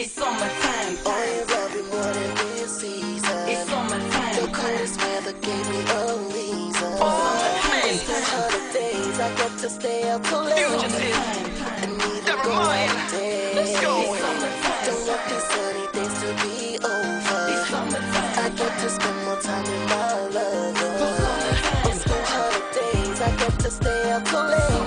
It's summertime. I love loving more than this season. It's summertime. The coldest weather gave me a reason. Oh, summertime. Spend holidays, I get to stay up till late. And even go mind. there. Let's go. Don't want these sunny days to be over. I get to spend more time with my lover. On school holidays, I get to stay up till late.